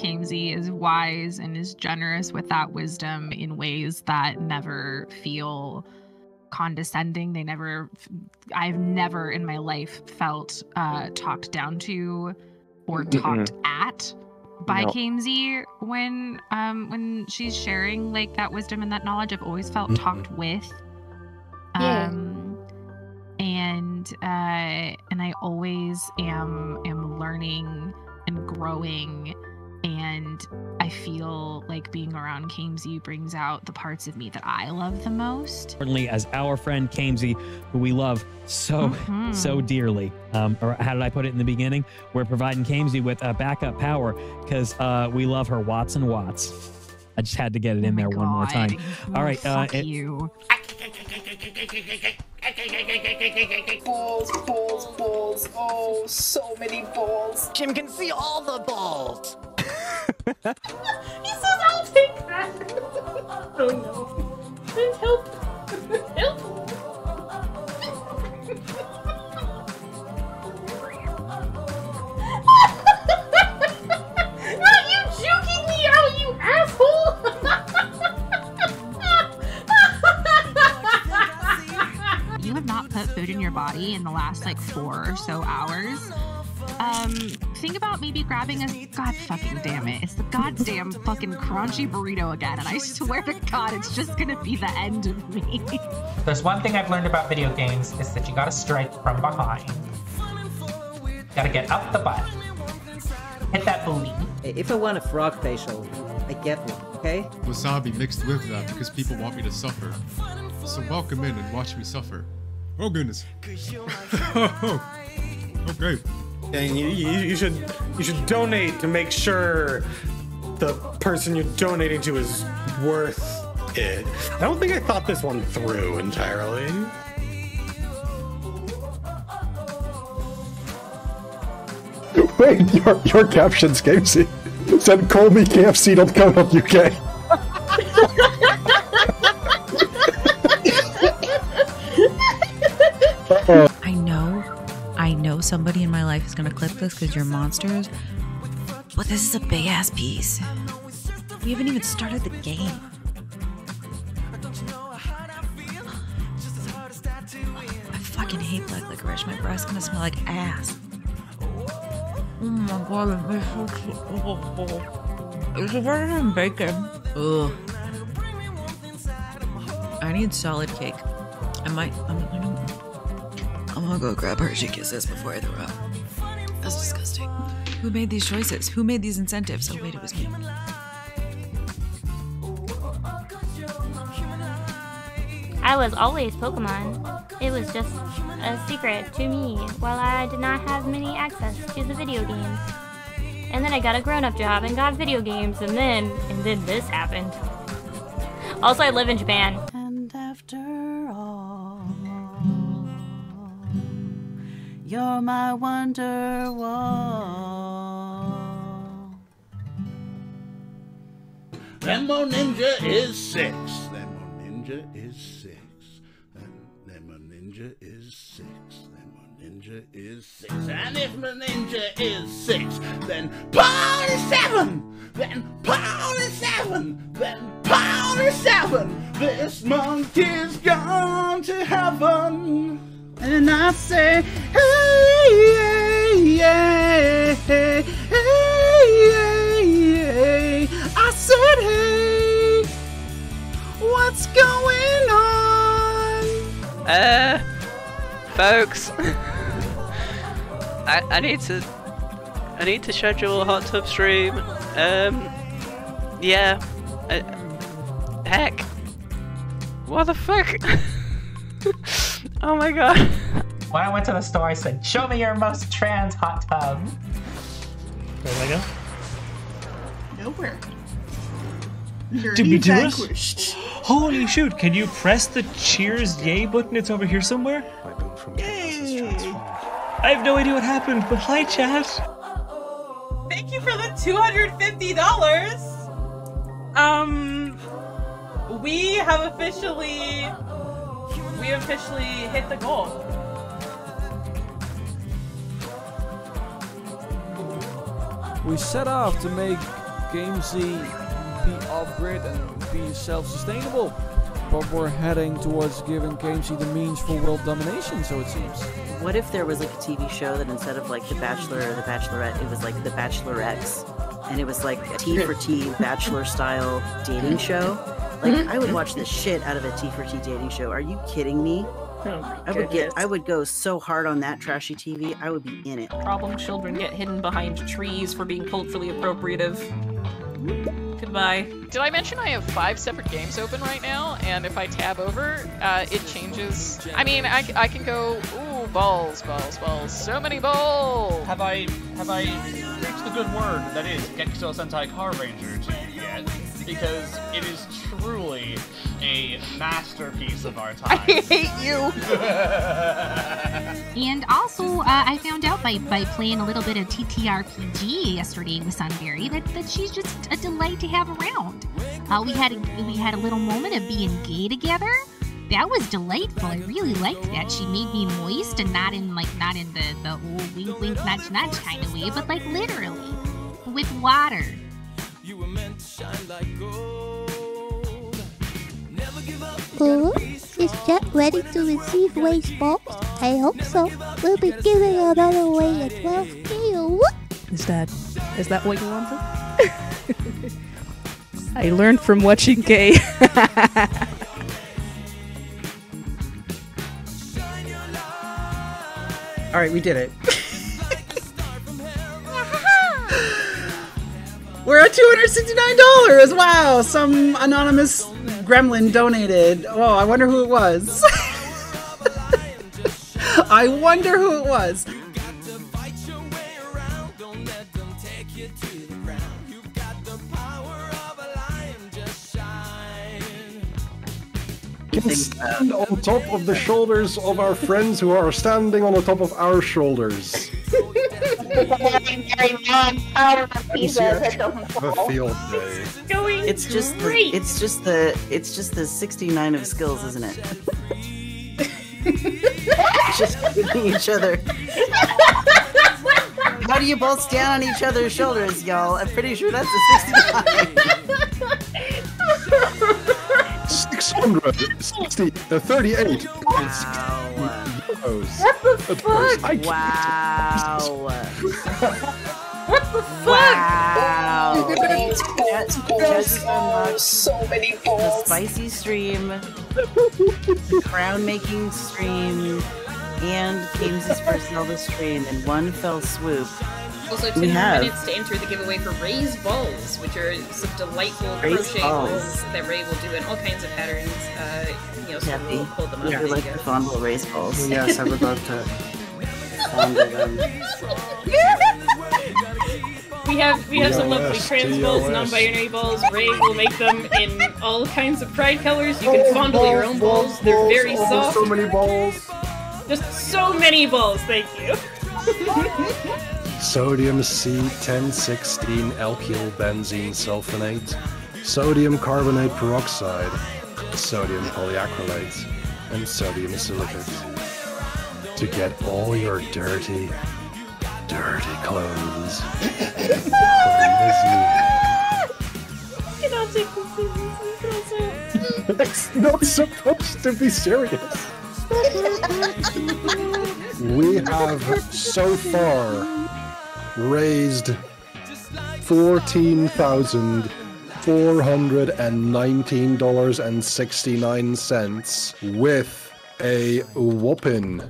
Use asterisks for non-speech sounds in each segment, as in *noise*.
Kaemsi is wise and is generous with that wisdom in ways that never feel condescending. They never, I've never in my life felt uh, talked down to or talked at by No. Kaemsi when um when she's sharing like that wisdom and that knowledge. I've always felt talked with. Yeah. Um and uh and I always am am learning and growing and I feel like being around Kaemsi brings out the parts of me that I love the most. Certainly, as our friend Kaemsi, who we love so Mhm. so dearly. Um, or how did I put it in the beginning? We're providing Kaemsi with uh, backup power because uh, we love her Watts and Watts. I just had to get it in Oh my there one more God. time. All right, uh, Fuck it- you. Balls, balls, balls. Oh, so many balls. Jim can see all the balls. He says I'll take that. oh no. Help. Um, think about maybe grabbing a god fucking damn it. It's the goddamn fucking crunchy burrito again, and I swear to God, it's just gonna be the end of me. *laughs* There's one thing I've learned about video games is that you gotta strike from behind. Gotta get up the butt. Hit that booty. If I want a frog facial, I get one, okay? Wasabi mixed with that because people want me to suffer. So welcome in and watch me suffer. Oh goodness. *laughs* oh, okay. And you, you, you should you should donate to make sure the person you're donating to is worth it. I don't think I thought this one through entirely. Wait, your, your captions, Kaemsi, said call me KFC.co.uk. I somebody in my life is gonna clip this because you're monsters. But this is a big ass piece. We haven't even started the game. I fucking hate black licorice. My breath's gonna smell like ass. Oh my god, it tastes so awful. It's better than bacon. Ugh. I need solid cake. I might. I'm, I don't. Gonna go grab Hershey Kisses before I throw up. That's disgusting. Who made these choices? Who made these incentives? Oh wait, it was me. I was always Pokemon. It was just a secret to me while I did not have many access to the video games. And then I got a grown-up job and got video games and then and then this happened. Also I live in Japan. You're my wonder wall. Lemon Ninja is six. Lemon Ninja is six. Lem- Lemon Ninja is six. Lemon Ninja is six. And if my ninja is six, then pound is seven. Then pound is seven. Then pound is seven. This monkey's gone to heaven. And I say, I said, hey, what's going on? Uh, folks, I I need to I need to schedule a hot tub stream. Um, yeah. Uh, heck, what the fuck? *laughs* oh my god. When I went to the store, I said, "Show me your most trans hot tub." Where did I go? Nowhere. You're Did we do it? vanquished. Holy shoot, can you press the cheers yay button? It's over here somewhere. Yay! I have no idea what happened, but hi chat. Thank you for the $250. Um, we have officially, we have officially hit the goal. We set off to make Kaemsi be off grid and be self sustainable. But we're heading towards giving Kaemsi the means for world domination, so it seems. What if there was like a TV show that instead of like The Bachelor or The Bachelorette, it was like The Bachelorettes, and it was like a T for T *laughs* Bachelor style dating show? Like I would mm-hmm. watch the shit out of a T for T dating show. Are you kidding me? I would get. I would go so hard on that trashy TV. I would be in it. Problem children get hidden behind trees for being culturally appropriative. Goodbye. Did I mention I have five separate games open right now? And if I tab over, uh, it changes. I mean, I, I can go, ooh, balls, balls, balls, so many balls. Have I have I reached the good word that is Gekisou Sentai Carrangers yet? Because it is truly a masterpiece of our time. I hate you. *laughs* And also, uh, I found out by, by playing a little bit of TTRPG yesterday with Sunberry that, that she's just a delight to have around. Uh, we had a, we had a little moment of being gay together. That was delightful. I really liked that. She made me moist and not in like not in the the old wink wink nudge nudge kind of way, but like literally with water. Ooh, is Jet ready to receive waste balls? I hope so. We'll be giving another away at 12 Ew. Is that is that what you wanted? *laughs* I learned from watching Kay. *laughs* All right, we did it. *laughs* We're at two hundred sixty-nine dollars. Wow! Some anonymous gremlin donated. Oh, I wonder who it was. *laughs* I wonder who it was. can stand on top of the shoulders of our friends who are standing on the top of our shoulders. *laughs* A field day. Going It's just the, it's just the it's just the 69 of skills, isn't it? *laughs* just hitting each other. How do you both stand on each other's shoulders, y'all? I'm pretty sure that's a 69. *laughs* 660, uh, 38. Euros. What the fuck? Wow. *laughs* What the Wow. Balls, balls, balls. Just Oh, so many The spicy stream, the crown making stream, and Games' first Zelda stream in one fell swoop. Also, We two more have- minutes to enter the giveaway for Ray's balls, which are some delightful Ray's crochet balls. balls that Ray will do in all kinds of patterns. Uh, you know, so Happy. we'll hold them up. Would as you you like go. to fondle race balls? Yes, I would love to *laughs* fondle them. *laughs* We have we have some lovely trans balls, non-binary balls. Ray will make them in all kinds of pride colors. You can fondle your own balls. They're very Oh, soft. so many balls. Just so many balls. Thank you. *laughs* Sodium C1016 alkyl benzene sulfonate, sodium carbonate peroxide, sodium polyacrylate, and sodium silicate. To get all your dirty, dirty clothes. It's not supposed to be serious. We have so far raised fourteen thousand four hundred and nineteen dollars and sixty nine cents with a whopping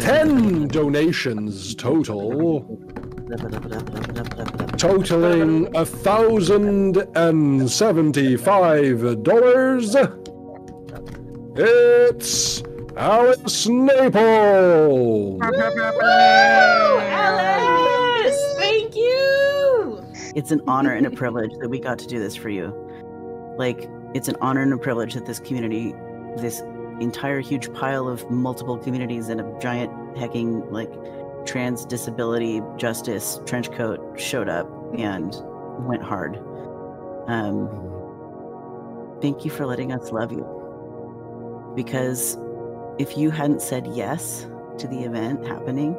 ten donations total totaling a thousand and seventy-five dollars. It's Alice Naple. Alice, thank you. It's an honor and a privilege that we got to do this for you. Like, it's an honor and a privilege that this community, this entire huge pile of multiple communities and a giant hecking, like, trans disability justice trench coat showed up and went hard. Um, thank you for letting us love you. Because if you hadn't said yes to the event happening,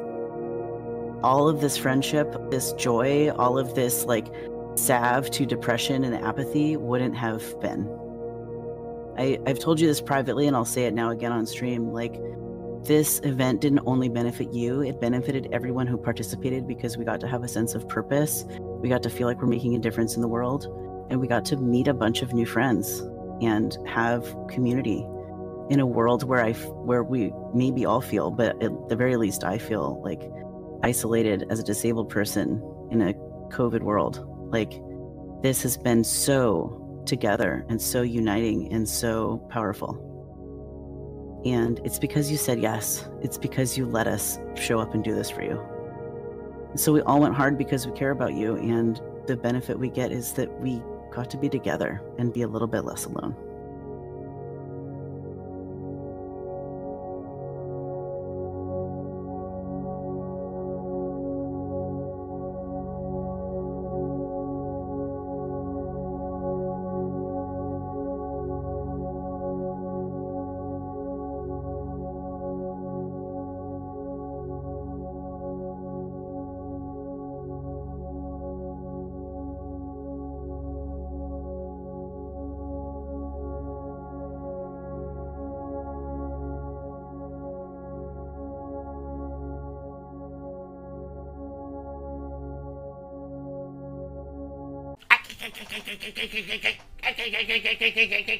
all of this friendship, this joy, all of this like salve to depression and apathy wouldn't have been. I, I've told you this privately and I'll say it now again on stream. Like, this event didn't only benefit you, it benefited everyone who participated because we got to have a sense of purpose. We got to feel like we're making a difference in the world. And we got to meet a bunch of new friends and have community in a world where I, where we maybe all feel, but at the very least, I feel like isolated as a disabled person in a COVID world. Like, this has been so together and so uniting and so powerful. And it's because you said yes. It's because you let us show up and do this for you. So we all went hard because we care about you. And the benefit we get is that we got to be together and be a little bit less alone. けけけけけけけけけけけけけけけけけけ